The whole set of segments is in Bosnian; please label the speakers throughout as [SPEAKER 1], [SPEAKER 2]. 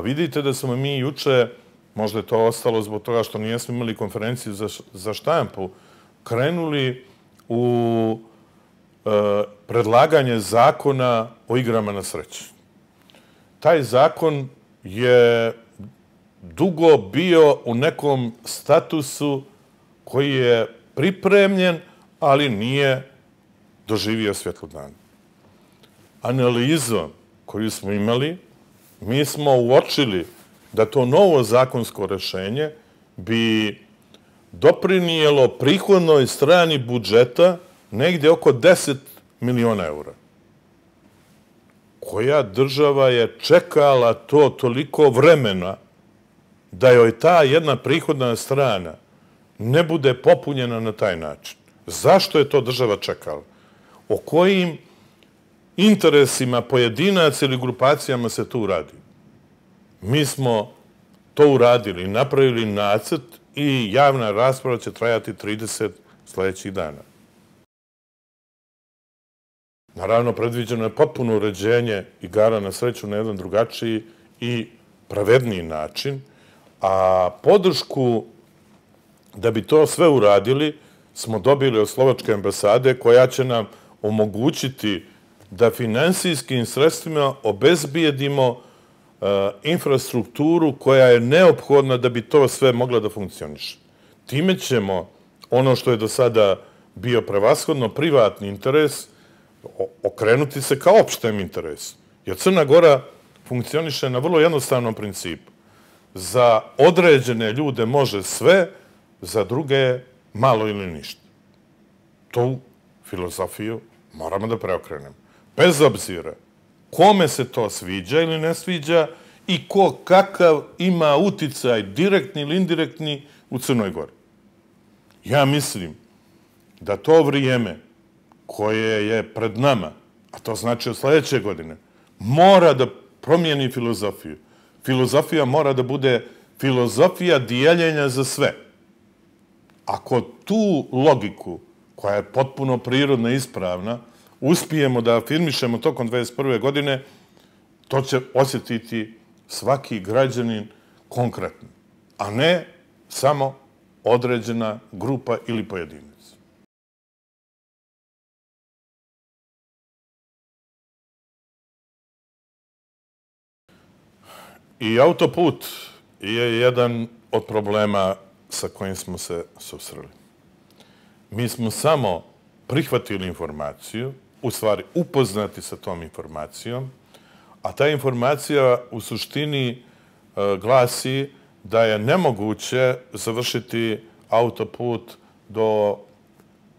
[SPEAKER 1] A vidite da smo mi juče, možda je to ostalo zbog toga što nijesmo imali konferenciju za za štampu, krenuli u e, predlaganje zakona o igrama na sreću. Taj zakon je dugo bio u nekom statusu koji je pripremljen, ali nije doživio svjetlo dana. Analizom koju smo imali, mi smo uočili da to novo zakonsko rešenje bi doprinijelo prihodnoj strani budžeta negdje oko 10 miliona eura. Koja država je čekala to toliko vremena da joj ta jedna prihodna strana ne bude popunjena na taj način? Zašto je to država čekala? O kojim interesima pojedinaca ili grupacijama se tu radi? Mi smo to uradili, napravili nacrt i javna rasprava će trajati 30 sljedećih dana. Naravno, predviđeno je potpuno uređenje igara na sreću na jedan drugačiji i pravedniji način, a podršku da bi to sve uradili smo dobili od Slovačke ambasade koja će nam omogućiti da finansijskim sredstvima obezbijedimo E, infrastrukturu koja je neophodna da bi to sve mogla da funkcioniše. Time ćemo ono što je do sada bio prevashodno privatni interes okrenuti se kao opštem interesu. Jer Crna Gora funkcioniše na vrlo jednostavnom principu. Za određene ljude može sve, za druge malo ili ništa. Tu filozofiju moramo da preokrenemo. Bez obzira kome se to sviđa ili ne sviđa i ko kakav ima uticaj direktni ili indirektni u Crnoj Gori. Ja mislim da to vrijeme koje je pred nama, a to znači od sljedeće godine, mora da promijeni filozofiju. Filozofija mora da bude filozofija dijeljenja za sve. Ako tu logiku, koja je potpuno prirodna i ispravna, uspijemo da afirmišemo tokom 21. godine, to će osjetiti svaki građanin konkretno, a ne samo određena grupa ili pojedinac. I autoput je jedan od problema sa kojim smo se susreli. Mi smo samo prihvatili informaciju, u stvari upoznati sa tom informacijom, a ta informacija u suštini e, glasi da je nemoguće završiti autoput do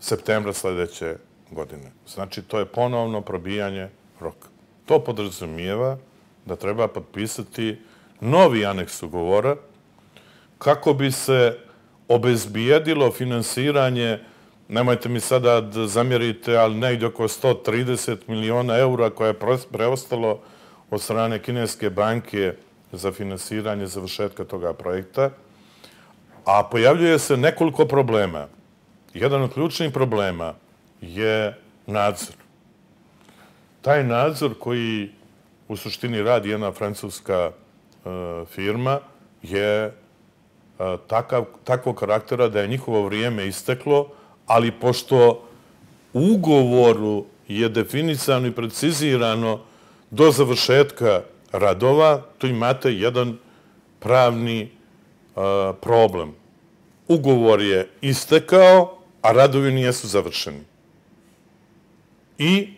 [SPEAKER 1] septembra sljedeće godine. Znači, to je ponovno probijanje roka. To podrazumijeva da treba potpisati novi aneks ugovora kako bi se obezbijedilo finansiranje nemojte mi sada da zamjerite, ali negdje oko 130 miliona eura koje je preostalo od strane Kineske banke za finansiranje završetka toga projekta. A pojavljuje se nekoliko problema. Jedan od ključnih problema je nadzor. Taj nadzor koji u suštini radi jedna francuska e, firma je e, takav, takvog karaktera da je njihovo vrijeme isteklo, ali pošto u ugovoru je definisano i precizirano do završetka radova, tu imate jedan pravni e, problem. Ugovor je istekao, a radovi nijesu završeni. I e,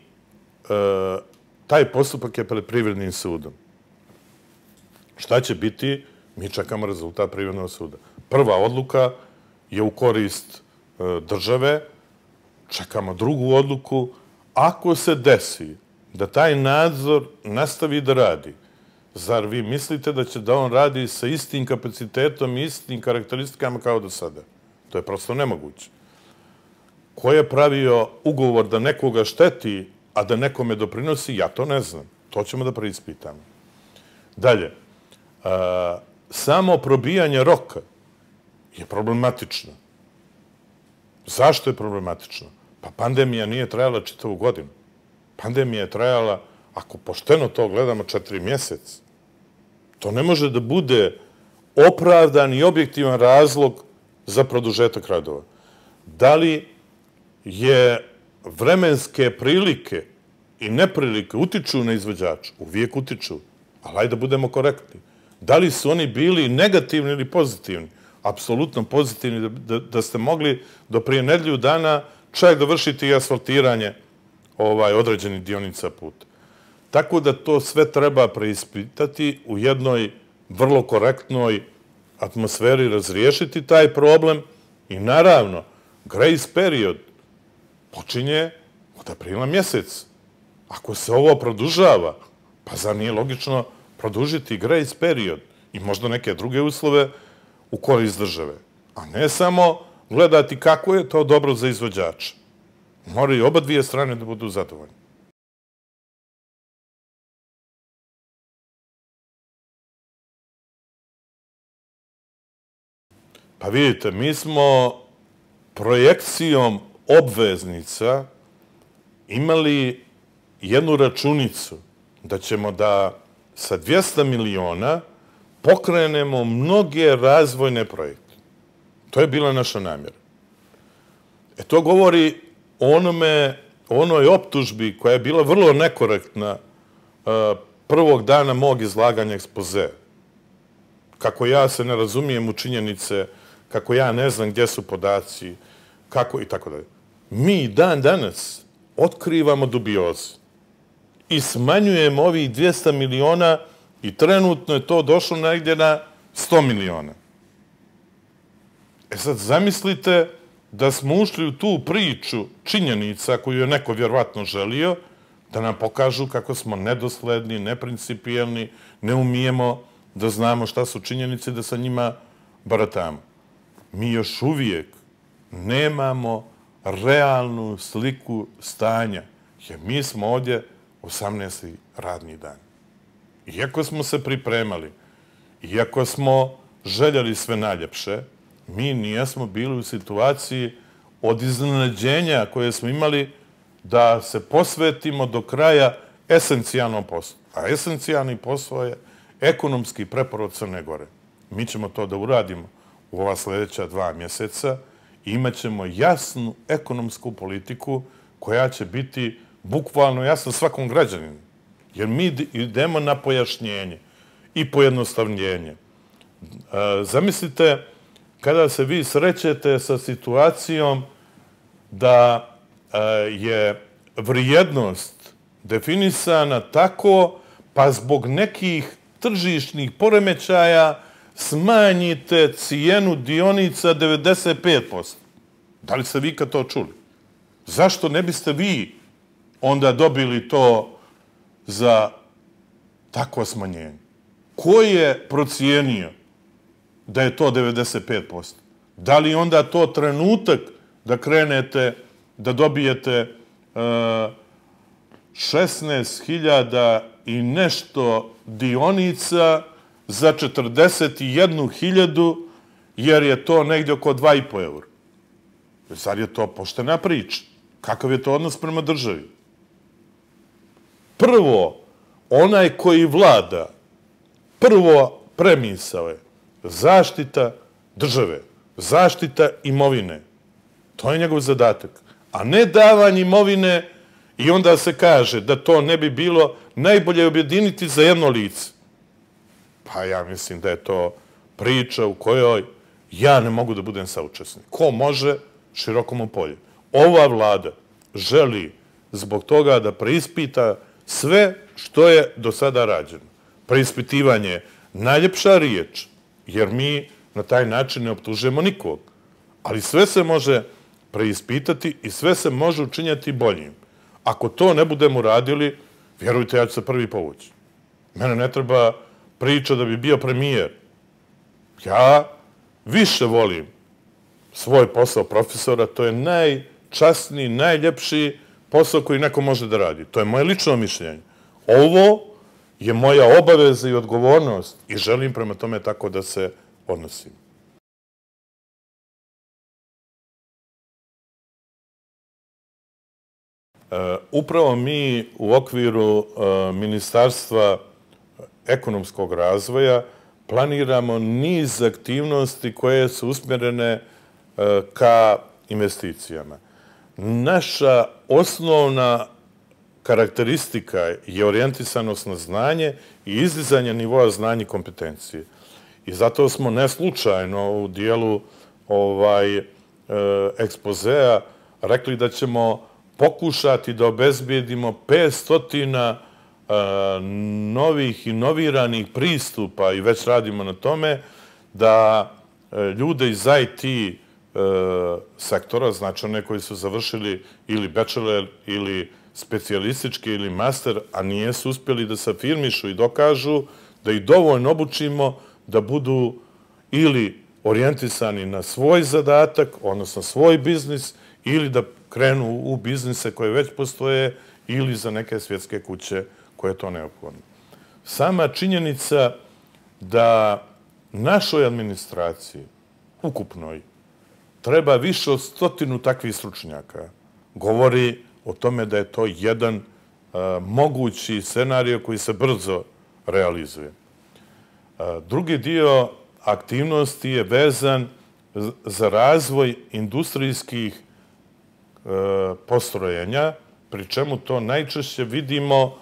[SPEAKER 1] taj postupak je pred privrednim sudom. Šta će biti? Mi čekamo rezultat privrednog suda. Prva odluka je u korist E, države, čekamo drugu odluku. Ako se desi da taj nadzor nastavi da radi, zar vi mislite da će da on radi sa istim kapacitetom i istim karakteristikama kao do sada? To je prosto nemoguće. Ko je pravio ugovor da nekoga šteti, a da nekome doprinosi, ja to ne znam. To ćemo da preispitamo. Dalje, e, samo probijanje roka je problematično. Zašto je problematično? Pa pandemija nije trajala čitavu godinu. Pandemija je trajala, ako pošteno to gledamo, četiri mjesec. To ne može da bude opravdan i objektivan razlog za produžetak radova. Da li je vremenske prilike i neprilike utiču na izvođača? Uvijek utiču, ali ajde da budemo korektni. Da li su oni bili negativni ili pozitivni? Apsolutno pozitivni, da, da ste mogli do prije nedlju dana čak dovršiti i asfaltiranje ovaj, određeni dionica puta. Tako da to sve treba preispitati u jednoj vrlo korektnoj atmosferi, razriješiti taj problem i naravno, grace period počinje od aprila mjesec. Ako se ovo produžava, pa za nije logično produžiti grace period i možda neke druge uslove u korist države. A ne samo gledati kako je to dobro za izvođača. Moraju oba dvije strane da budu zadovoljni. Pa vidite, mi smo projekcijom obveznica imali jednu računicu da ćemo da sa 200 miliona pokrenemo mnoge razvojne projekte. To je bila naša namjera. E to govori onome, onoj optužbi koja je bila vrlo nekorektna e, prvog dana mog izlaganja ekspoze. Kako ja se ne razumijem u činjenice, kako ja ne znam gdje su podaci, kako i tako dalje. Mi dan danas otkrivamo dubioze i smanjujemo ovih 200 miliona i trenutno je to došlo negdje na 100 miliona. E sad, zamislite da smo ušli u tu priču činjenica koju je neko vjerovatno želio, da nam pokažu kako smo nedosledni, neprincipijelni, ne umijemo da znamo šta su činjenice da sa njima baratamo. Mi još uvijek nemamo realnu sliku stanja, jer mi smo ovdje 18. radni dan. Iako smo se pripremali, iako smo željeli sve najljepše, mi nijesmo bili u situaciji od iznenađenja koje smo imali da se posvetimo do kraja esencijalnom poslu. A esencijalni posao je ekonomski preporod Crne Gore. Mi ćemo to da uradimo u ova sljedeća dva mjeseca i imat ćemo jasnu ekonomsku politiku koja će biti bukvalno jasna svakom građaninu. Jer mi idemo na pojašnjenje i pojednostavljenje. E, zamislite kada se vi srećete sa situacijom da e, je vrijednost definisana tako pa zbog nekih tržišnih poremećaja smanjite cijenu dionica 95%. Da li ste vi kad to čuli? Zašto ne biste vi onda dobili to za takvo smanjenje? Ko je procijenio da je to 95%? Da li onda to trenutak da krenete, da dobijete eh, uh, 16.000 i nešto dionica za 41.000 jer je to negdje oko 2,5 eura? Zar je to poštena priča? Kakav je to odnos prema državi? Prvo, onaj koji vlada, prvo premisao je zaštita države, zaštita imovine. To je njegov zadatak. A ne davanje imovine i onda se kaže da to ne bi bilo najbolje objediniti za jedno lice. Pa ja mislim da je to priča u kojoj ja ne mogu da budem saučesnik. Ko može, širokom u polju. Ova vlada želi zbog toga da preispita sve što je do sada rađeno. Preispitivanje najljepša riječ, jer mi na taj način ne optužujemo nikog. Ali sve se može preispitati i sve se može učinjati boljim. Ako to ne budemo radili, vjerujte, ja ću se prvi povući. Mene ne treba priča da bi bio premijer. Ja više volim svoj posao profesora, to je najčasniji, najljepši posao koji neko može da radi. To je moje lično mišljenje. Ovo je moja obaveza i odgovornost i želim prema tome tako da se odnosim. E, upravo mi u okviru e, ministarstva ekonomskog razvoja planiramo niz aktivnosti koje su usmjerene e, ka investicijama. Naša osnovna karakteristika je orijentisanost na znanje i izdizanje nivoa znanja i kompetencije. I zato smo neslučajno u dijelu ovaj, e, ekspozea rekli da ćemo pokušati da obezbijedimo 500 e, novih inoviranih pristupa i već radimo na tome da e, ljude iz IT E, sektora, znači one koji su završili ili bachelor ili specijalistički ili master, a nijesu uspjeli da se afirmišu i dokažu da ih dovoljno obučimo da budu ili orijentisani na svoj zadatak, odnosno svoj biznis, ili da krenu u biznise koje već postoje ili za neke svjetske kuće koje je to neophodno. Sama činjenica da našoj administraciji, ukupnoj, treba više od stotinu takvih stručnjaka, govori o tome da je to jedan e, mogući scenario koji se brzo realizuje. E, drugi dio aktivnosti je vezan za razvoj industrijskih e, postrojenja, pri čemu to najčešće vidimo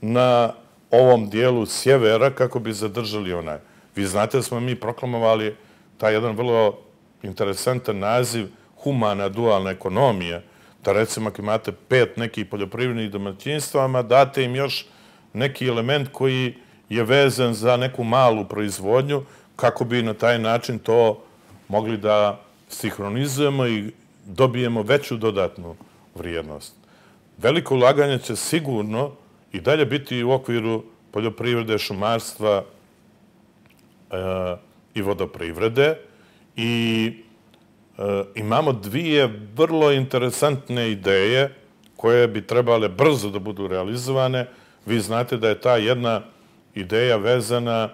[SPEAKER 1] na ovom dijelu sjevera kako bi zadržali onaj. Vi znate da smo mi proklamovali taj jedan vrlo interesantan naziv humana dualna ekonomija, da recimo ako imate pet nekih poljoprivrednih domaćinstvama, date im još neki element koji je vezan za neku malu proizvodnju, kako bi na taj način to mogli da sinhronizujemo i dobijemo veću dodatnu vrijednost. Veliko ulaganje će sigurno i dalje biti u okviru poljoprivrede, šumarstva e, i vodoprivrede i e, imamo dvije vrlo interesantne ideje koje bi trebale brzo da budu realizovane. Vi znate da je ta jedna ideja vezana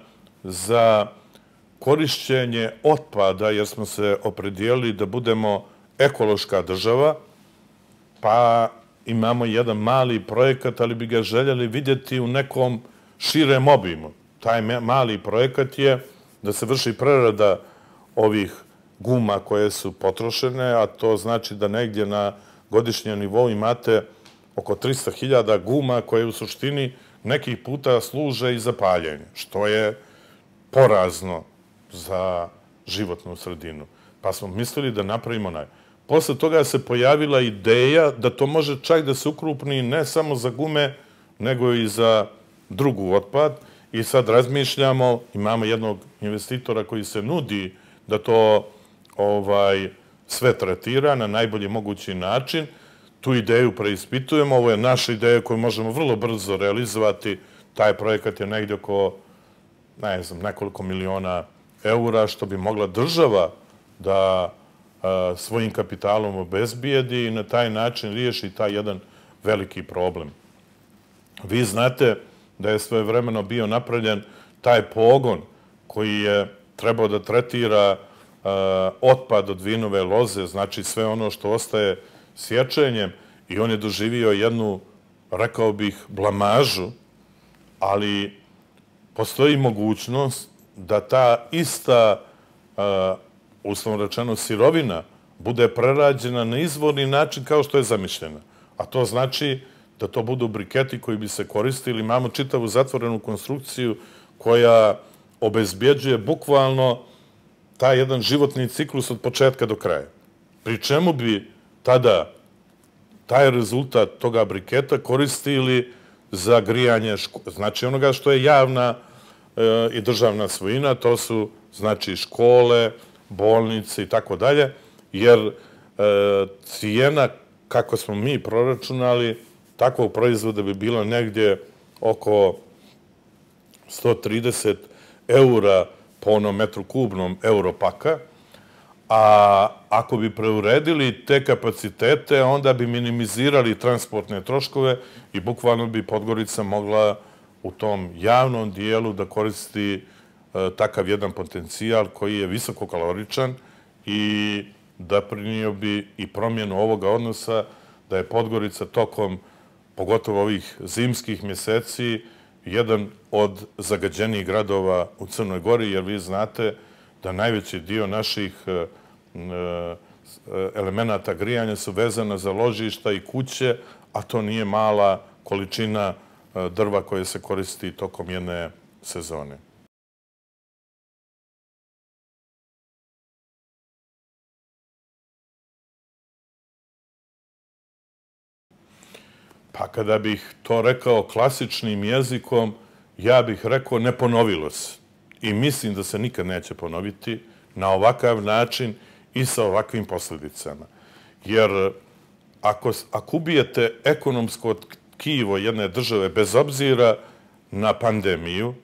[SPEAKER 1] za korišćenje otpada, jer smo se opredijeli da budemo ekološka država, pa imamo jedan mali projekat, ali bi ga željeli vidjeti u nekom širem obimu. Taj mali projekat je da se vrši prerada ovih guma koje su potrošene, a to znači da negdje na godišnjem nivou imate oko 300.000 guma koje u suštini nekih puta služe i za paljenje, što je porazno za životnu sredinu. Pa smo mislili da napravimo naj. Posle toga se pojavila ideja da to može čak da se ukrupni ne samo za gume, nego i za drugu otpad. I sad razmišljamo, imamo jednog investitora koji se nudi da to ovaj sve tretira na najbolji mogući način. Tu ideju preispitujemo. Ovo je naša ideja koju možemo vrlo brzo realizovati. Taj projekat je negdje oko ne znam, nekoliko miliona eura, što bi mogla država da svojim kapitalom obezbijedi i na taj način riješi taj jedan veliki problem. Vi znate da je svoje vremeno bio napravljen taj pogon koji je trebao da tretira otpad od vinove loze, znači sve ono što ostaje sječenjem i on je doživio jednu, rekao bih, blamažu, ali postoji mogućnost da ta ista, uslovno rečeno, sirovina bude prerađena na izvorni način kao što je zamišljena. A to znači da to budu briketi koji bi se koristili. Imamo čitavu zatvorenu konstrukciju koja obezbjeđuje bukvalno taj jedan životni ciklus od početka do kraja. Pri čemu bi tada taj rezultat toga briketa koristili za grijanje, znači onoga što je javna E, i državna svojina, to su znači škole, bolnice i tako dalje, jer e, cijena, kako smo mi proračunali, takvog proizvoda bi bila negdje oko 130 eura po onom metru kubnom europaka, a ako bi preuredili te kapacitete, onda bi minimizirali transportne troškove i bukvalno bi Podgorica mogla u tom javnom dijelu da koristi e, takav jedan potencijal koji je visokokaloričan i da prinio bi i promjenu ovoga odnosa da je Podgorica tokom, pogotovo ovih zimskih mjeseci, jedan od zagađenijih gradova u Crnoj Gori, jer vi znate da najveći dio naših e, e, e, elemenata grijanja su vezana za ložišta i kuće, a to nije mala količina drva koje se koristi tokom jedne sezone. Pa kada bih to rekao klasičnim jezikom, ja bih rekao ne ponovilo se. I mislim da se nikad neće ponoviti na ovakav način i sa ovakvim posljedicama. Jer ako, ako ubijete ekonomsko tkivo jedne države bez obzira na pandemiju,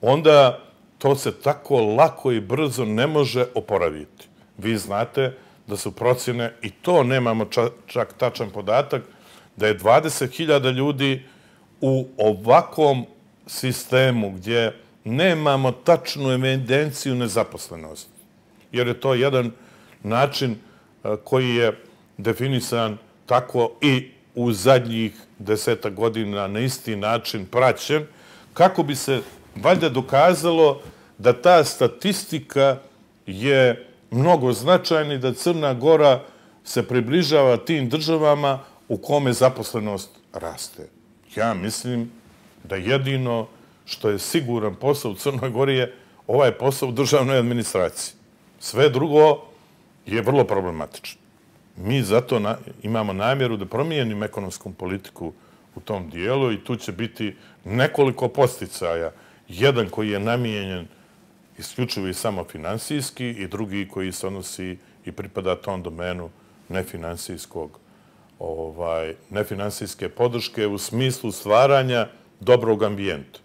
[SPEAKER 1] onda to se tako lako i brzo ne može oporaviti. Vi znate da su procjene, i to nemamo čak tačan podatak, da je 20.000 ljudi u ovakvom sistemu gdje nemamo tačnu evidenciju nezaposlenosti. Jer je to jedan način e, koji je definisan tako i u zadnjih deseta godina na isti način praćen, kako bi se valjda dokazalo da ta statistika je mnogo značajna i da Crna Gora se približava tim državama u kome zaposlenost raste. Ja mislim da jedino što je siguran posao u Crnoj Gori je ovaj posao u državnoj administraciji. Sve drugo je vrlo problematično. Mi zato imamo namjeru da promijenim ekonomsku politiku u tom dijelu i tu će biti nekoliko posticaja. Jedan koji je namijenjen isključivo i samo finansijski i drugi koji se odnosi i pripada tom domenu nefinansijskog ovaj, nefinansijske podrške u smislu stvaranja dobrog ambijenta.